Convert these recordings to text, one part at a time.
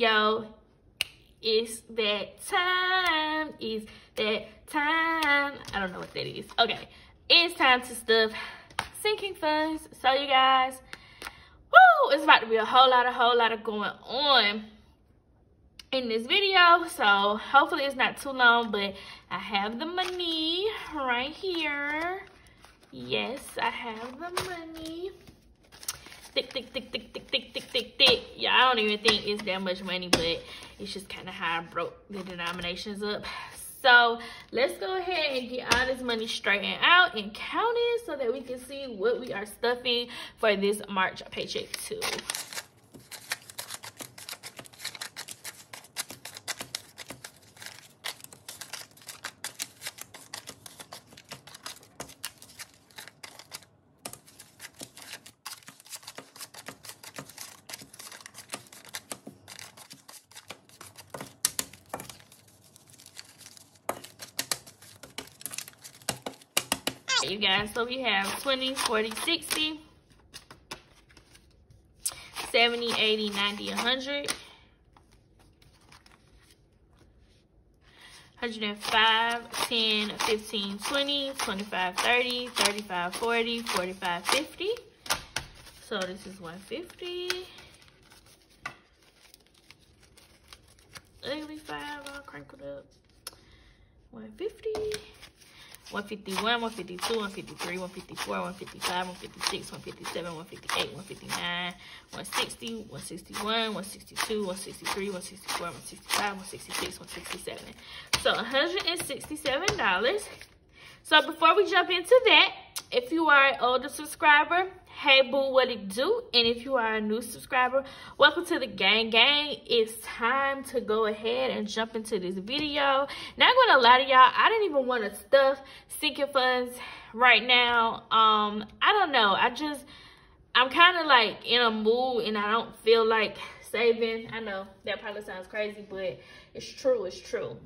today's it's that time, it's that time. I don't know what that is. Okay, it's time to stuff sinking funds. So you guys, woo, it's about to be a whole lot, a whole lot of going on in this video so hopefully it's not too long but i have the money right here yes i have the money thick thick thick thick thick thick thick thick thick yeah i don't even think it's that much money but it's just kind of how i broke the denominations up. So let's go ahead and get all this money straightened out and counted so that we can see what we are stuffing for this march paycheck too so we have 20 40 60 70 80 90 100 105 10 15 20 25 30 35 40 45 50 so this is 150 ugly five all crinkled up. 150 151, 152, 153, 154, 155, 156, 157, 158, 159, 160, 161, 162, 163, 164, 165, 166, 167. So $167. So before we jump into that, if you are an older subscriber, hey boo, what it do? And if you are a new subscriber, welcome to the gang gang. It's time to go ahead and jump into this video. Not gonna lie to y'all, I didn't even want to stuff sinking funds right now. Um, I don't know. I just, I'm kind of like in a mood and I don't feel like saving. I know that probably sounds crazy, but it's true, it's true.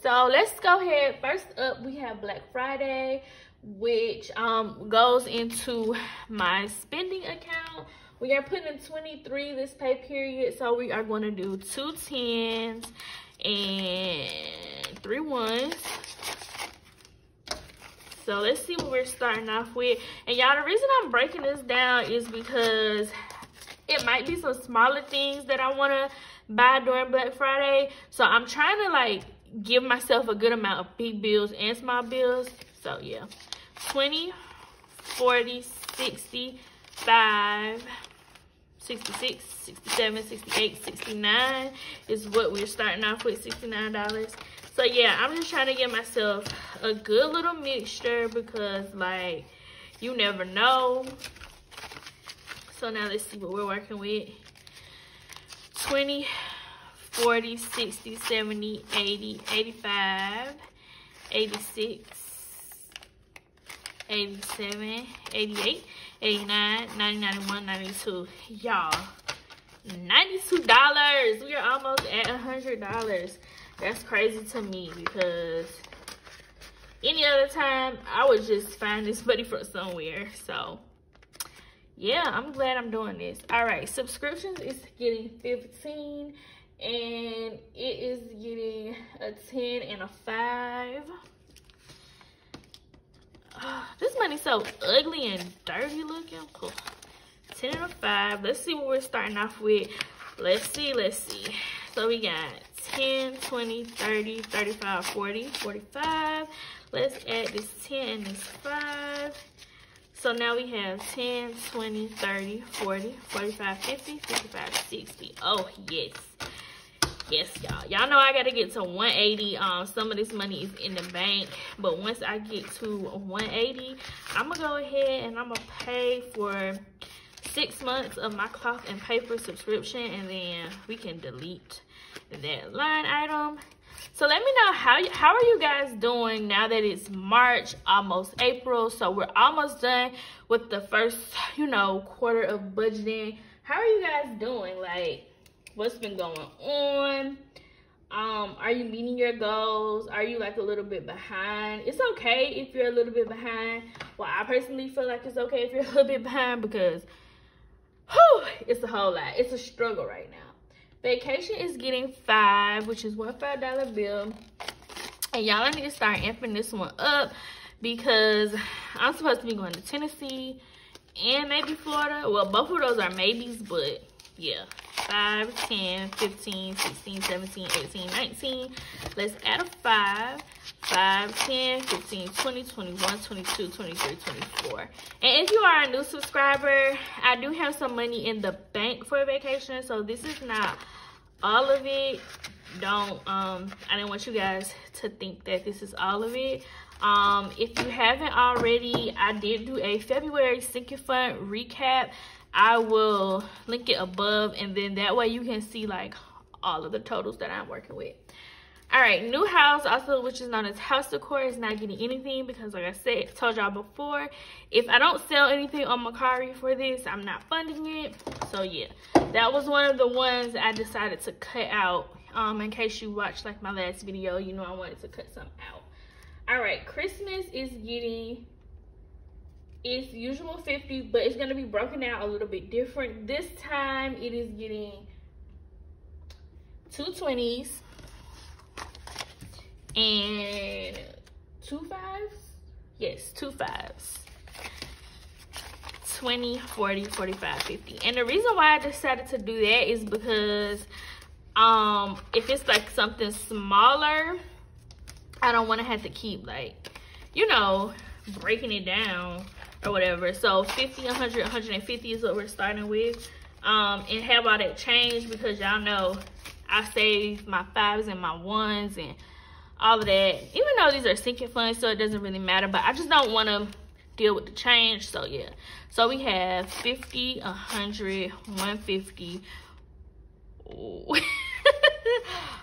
So let's go ahead. First up, we have Black Friday which um, goes into my spending account. We are putting in 23 this pay period, so we are going to do two tens and three ones. So let's see what we're starting off with. And y'all, the reason I'm breaking this down is because it might be some smaller things that I want to buy during Black Friday. So I'm trying to like give myself a good amount of big bills and small bills. So yeah. 20, 40, 60, 5, 66, 67, 68, 69 is what we're starting off with, $69. So yeah, I'm just trying to get myself a good little mixture because like, you never know. So now let's see what we're working with. 20, 40, 60, 70, 80, 85, 86, 87, 88, 89, 90, 91, 92. Y'all, $92. We are almost at $100. That's crazy to me because any other time, I would just find this money from somewhere. So, yeah, I'm glad I'm doing this. All right, subscriptions is getting 15 and it is getting a 10 and a 5. So ugly and dirty looking. Cool. 10 and a 5. Let's see what we're starting off with. Let's see, let's see. So we got 10, 20, 30, 35, 40, 45. Let's add this 10 and this 5. So now we have 10, 20, 30, 40, 45, 50, 55, 60. Oh, yes yes y'all. Y'all know i gotta get to 180 um some of this money is in the bank but once i get to 180 i'm gonna go ahead and i'm gonna pay for six months of my cloth and paper subscription and then we can delete that line item. So let me know how how are you guys doing now that it's march almost april? So we're almost done with the first you know quarter of budgeting. How are you guys doing? Like what's been going on um are you meeting your goals are you like a little bit behind it's okay if you're a little bit behind well i personally feel like it's okay if you're a little bit behind because Whew, it's a whole lot. It's a struggle right now. Vacation is getting five, which is one five dollar bill. And y'all I need to start amping this one up because I'm supposed to be going to Tennessee and maybe Florida. Well, both of those are maybes, but yeah. 5, 10, 15, 16, 17, 18, 19. Let's add a 5. 5, 10, 15, 20, 21, 22, 23, 24. And if you are a new subscriber, I do have some money in the bank for a vacation. So this is not all of it. Don't, um, I didn't want you guys to think that this is all of it. Um, if you haven't already, I did do a February Sinking Fund recap. I will link it above and then that way you can see like all of the totals that I'm working with. All right, new house, also which is known as house decor, is not getting anything because like I said, told y'all before, if I don't sell anything on Mercari for this, I'm not funding it. So yeah, that was one of the ones I decided to cut out. Um, in case you watched like my last video, you know I wanted to cut some out. All right, Christmas is getting it's usual 50 but it's going to be broken out a little bit different. This time it is getting two 20s and two fives? Yes two fives. 20 40 45 50 and the reason why i decided to do that is because um if it's like something smaller i don't want to have to keep like you know breaking it down or whatever. So 50, 100, 150 is what we're starting with. Um, and have all that change because y'all know I save my fives and my ones and all of that. Even though these are sinking funds, so it doesn't really matter. But I just don't want to deal with the change. So yeah. So we have 50, 100, 150. I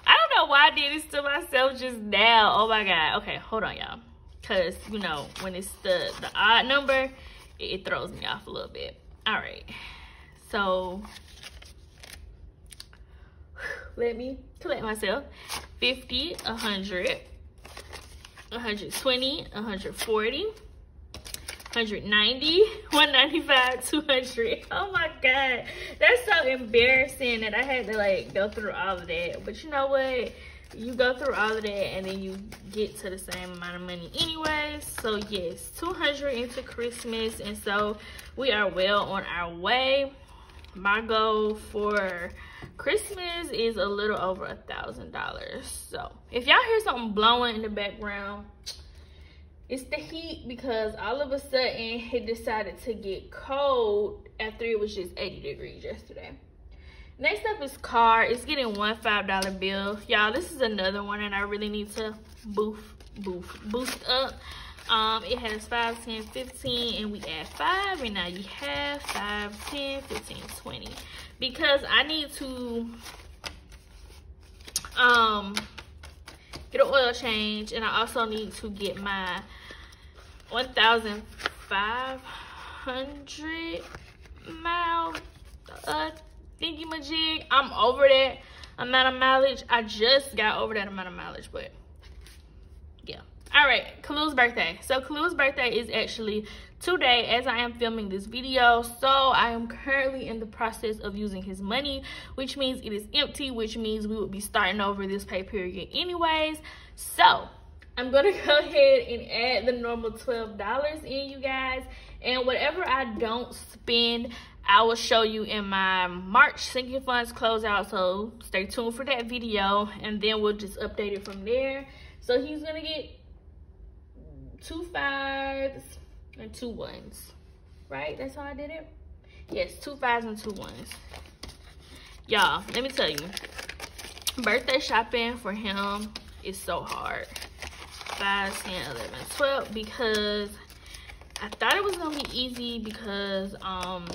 don't know why I did this to myself just now. Oh my God. Okay, hold on, y'all because you know when it's the the odd number it, it throws me off a little bit. All right. So let me collect myself. 50 100 120 140 190 195 200 oh my god. That's so embarrassing that i had to like go through all of that. But you know what you go through all of that and then you get to the same amount of money anyways so yes 200 into christmas. And so we are well on our way. My goal for christmas is a little over a thousand dollars. So if y'all hear something blowing in the background it's the heat because all of a sudden it decided to get cold after it was just 80 degrees yesterday Next up is car. It's getting one five dollar bill. Y'all, this is another one and I really need to boost boost boost up. Um, it has 5, 10, 15, and we add 5, and now you have 5, 10, 15, 20. Because I need to um get an oil change, and I also need to get my 1,500 mile uh, thingy majig. I'm over that amount of mileage. I just got over that amount of mileage, but yeah. All right, Kalu's birthday. So Kalu's birthday is actually today as I am filming this video. So I am currently in the process of using his money, which means it is empty, which means we would be starting over this pay period anyways. So I'm gonna go ahead and add the normal $12 in you guys. And whatever I don't spend, I will show you in my March sinking funds closeout. So stay tuned for that video and then we'll just update it from there. So he's gonna get two fives and two ones, right? That's how I did it? Yes, two fives and two ones. Y'all, let me tell you, birthday shopping for him is so hard. 5, 10, 11, 12 because I thought it was gonna be easy because um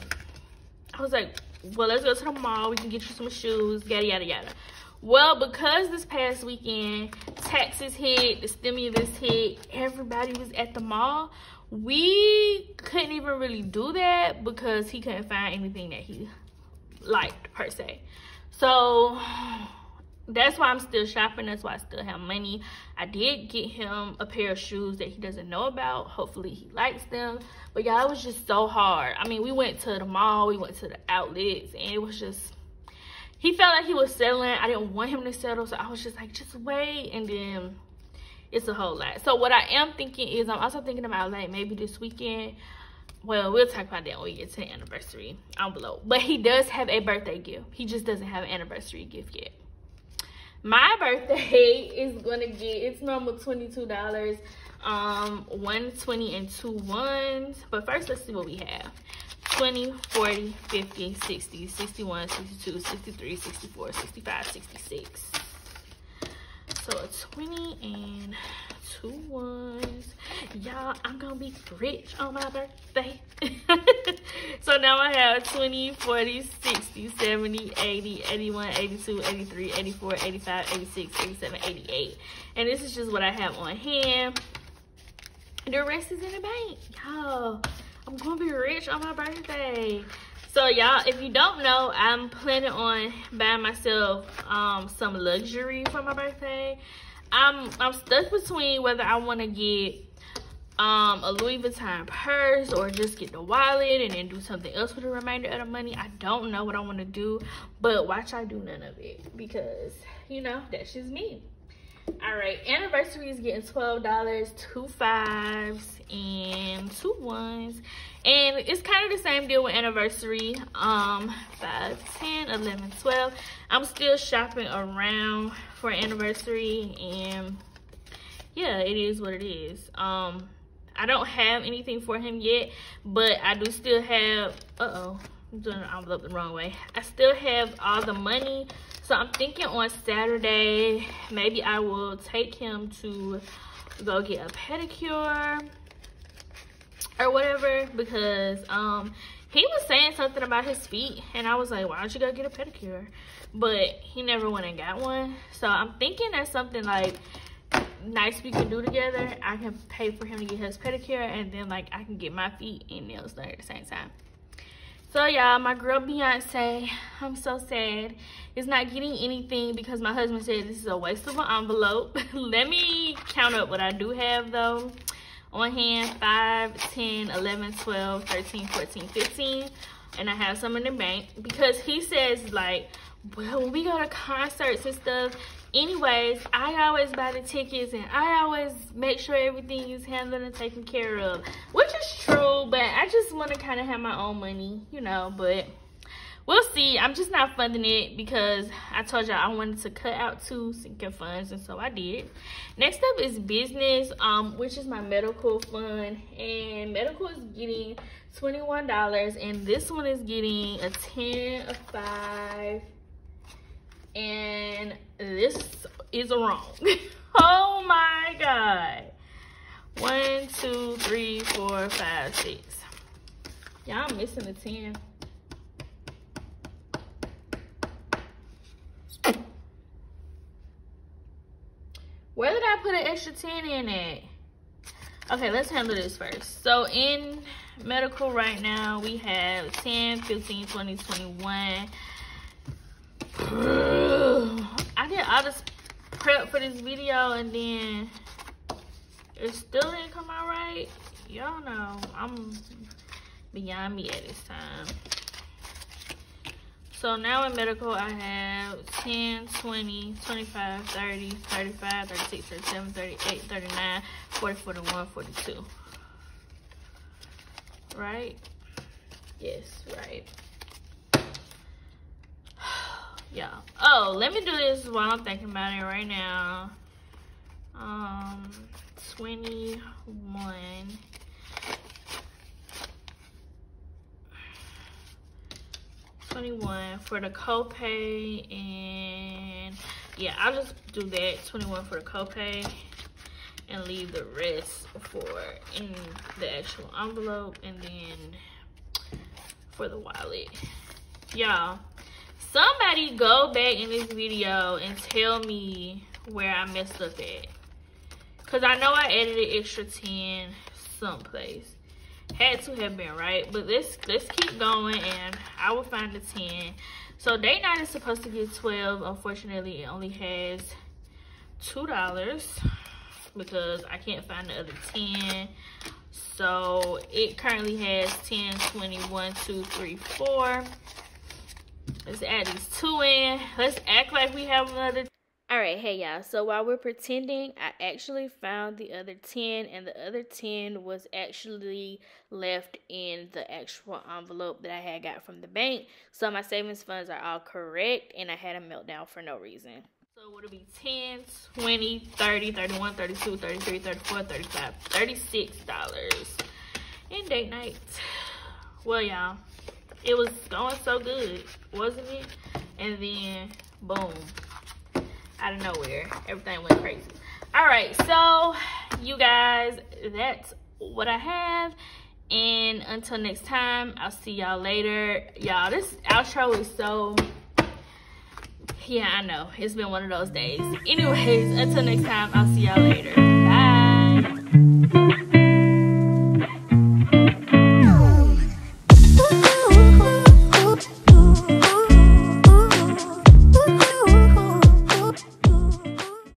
I was like, well, let's go to the mall. We can get you some shoes, yada, yada, yada. Well, because this past weekend, taxes hit, the stimulus hit, everybody was at the mall. We couldn't even really do that because he couldn't find anything that he liked, per se. So, that's why I'm still shopping. That's why I still have money. I did get him a pair of shoes that he doesn't know about. Hopefully he likes them. But y'all, it was just so hard. I mean, we went to the mall, we went to the outlets, and it was just, he felt like he was settling. I didn't want him to settle, so I was just like, just wait. And then it's a whole lot. So what I am thinking is I'm also thinking about like maybe this weekend well we'll talk about that when we get to the anniversary envelope but he does have a birthday gift he just doesn't have an anniversary gift yet my birthday is gonna get it's normal 22 dollars. Um 120 and two ones. But first let's see what we have. 20 40 50 60 61 62 63 64 65 66 so a 20 and two ones. Y'all i'm gonna be rich on my birthday. So now i have 20 40 60 70 80 81 82 83 84 85 86 87 88 and this is just what i have on hand. The rest is in the bank y'all. I'm gonna be rich on my birthday. So y'all if you don't know i'm planning on buying myself um some luxury for my birthday I'm I'm stuck between whether I want to get um a Louis Vuitton purse or just get the wallet and then do something else with the remainder of the money. I don't know what I want to do, but watch I do none of it because you know that's just me. All right, anniversary is getting $12, two fives, and two ones. And it's kind of the same deal with anniversary. Um, 5, 10, 11, 12. I'm still shopping around for anniversary and yeah, it is what it is. Um, I don't have anything for him yet, but I do still have, uh-oh, I'm doing the envelope the wrong way. I still have all the money so I'm thinking on Saturday, maybe I will take him to go get a pedicure or whatever because um he was saying something about his feet and I was like, why don't you go get a pedicure? But he never went and got one. So I'm thinking that's something like nice we can do together. I can pay for him to get his pedicure and then like I can get my feet and nails done at the same time. So y'all, my girl Beyonce, I'm so sad, is not getting anything because my husband said this is a waste of an envelope. Let me count up what I do have though. On hand, 5, 10, 11, 12, 13, 14, 15. And I have some in the bank because he says like, well, when we go to concerts and stuff, anyways, I always buy the tickets and I always make sure everything is handled and taken care of. Which is true, but I just want to kind of have my own money, you know, but we'll see. I'm just not funding it because I told y'all I wanted to cut out two sinking funds and so I did. Next up is business, um, which is my medical fund. And medical is getting $21 and this one is getting a 10, a 5, and this is wrong. oh my God. One, two, three, four, five, six. Y'all missing a 10. Where did I put an extra 10 in it. Okay, let's handle this first. So in medical right now, we have 10, 15, 20, 21, I did all this prep for this video and then it still didn't come out right. Y'all know I'm beyond me at this time. So now in medical, I have 10, 20, 25, 30, 35, 36, 37, 38, 39, 40, 41, 42. Right? Yes, right yeah oh let me do this while i'm thinking about it right now um 21 21 for the copay and yeah i'll just do that 21 for the copay and leave the rest for in the actual envelope and then for the wallet y'all somebody go back in this video and tell me where I messed up at. Because I know I edited extra 10 someplace. Had to have been right. But let's let's keep going and I will find the 10. So day night is supposed to get 12. Unfortunately, it only has $2 because I can't find the other 10. So it currently has 10, 20, 1, 2, 3, 4. Let's add these two in. Let's act like we have another all right, hey y'all. So while we're pretending, I actually found the other 10 and the other 10 was actually left in the actual envelope that I had got from the bank. So my savings funds are all correct and I had a meltdown for no reason. So would it be 10, 20, 30, 31, 32, 33, 34, 35, 36 dollars in date night. Well, y'all, it was going so good, wasn't it? And then boom out of nowhere. Everything went crazy. All right, so you guys, that's what I have. And until next time, I'll see y'all later. Y'all, this outro is so, yeah, I know. It's been one of those days. Anyways, until next time, I'll see y'all later.